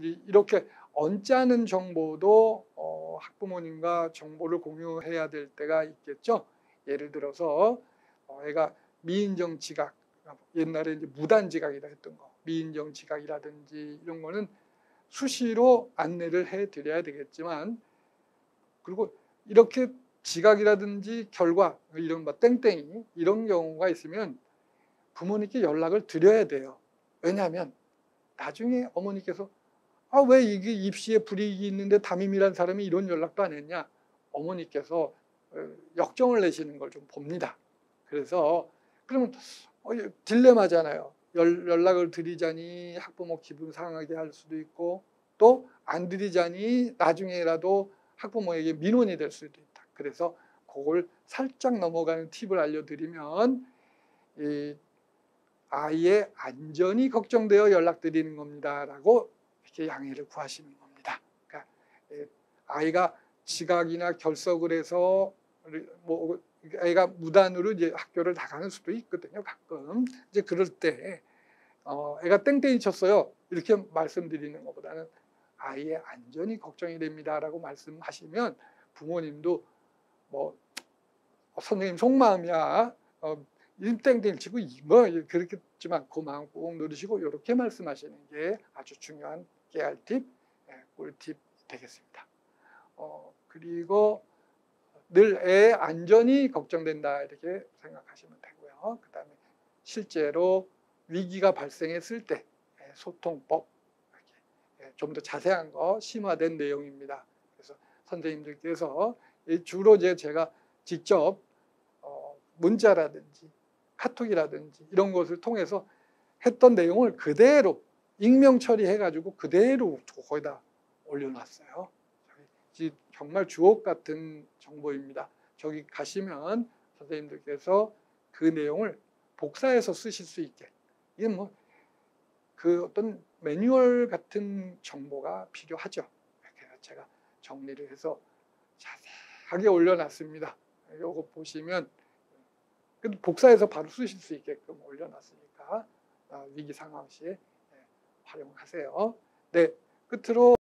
이렇게 언짢은 정보도 어, 학부모님과 정보를 공유해야 될 때가 있겠죠. 예를 들어서 어, 애가 미인정 지각 옛날에 이제 무단 지각이라 했던 거 미인정 지각이라든지 이런 거는 수시로 안내를 해 드려야 되겠지만 그리고 이렇게 지각이라든지 결과 이런 뭐 땡땡이 이런 경우가 있으면 부모님께 연락을 드려야 돼요. 왜냐하면 나중에 어머니께서 아 왜 이게 입시에 불이익이 있는데 담임이란 사람이 이런 연락도 안 했냐 어머니께서 어, 역정을 내시는 걸 좀 봅니다. 그래서 그러면 어, 딜레마잖아요. 연락을 드리자니 학부모 기분 상하게 할 수도 있고 또 안 드리자니 나중에라도 학부모에게 민원이 될 수도 있다. 그래서 그걸 살짝 넘어가는 팁을 알려드리면 이 아이의 안전이 걱정되어 연락드리는 겁니다라고 이렇게 양해를 구하시는 겁니다. 그러니까 아이가 지각이나 결석을 해서 뭐 애가 무단으로 이제 학교를 나가는 수도 있거든요. 가끔 이제 그럴 때 어, 애가 땡땡이 쳤어요. 이렇게 말씀드리는 것보다는 아이의 안전이 걱정이 됩니다라고 말씀하시면 부모님도 뭐 어, 선생님 속마음이야. 어, 땡땡 치고 뭐 그렇겠지만 그 마음 꼭 누르시고 이렇게 말씀하시는 게 아주 중요한 깨알팁, 예, 꿀팁 되겠습니다. 어, 그리고 늘 애의 안전이 걱정된다 이렇게 생각하시면 되고요. 그 다음에 실제로 위기가 발생했을 때 예, 소통법 예, 좀더 자세한 거 심화된 내용입니다. 그래서 선생님들께서 주로 이제 제가 직접 어, 문자라든지 카톡이라든지 이런 것을 통해서 했던 내용을 그대로 익명 처리해가지고 그대로 거기다 올려놨어요. 정말 주옥 같은 정보입니다. 저기 가시면 선생님들께서 그 내용을 복사해서 쓰실 수 있게 이게 뭐 그 어떤 매뉴얼 같은 정보가 필요하죠. 그래서 제가 정리를 해서 자세하게 올려놨습니다. 이거 보시면 복사해서 바로 쓰실 수 있게끔 올려놨으니까 아, 위기 상황 시에 네, 활용하세요. 네, 끝으로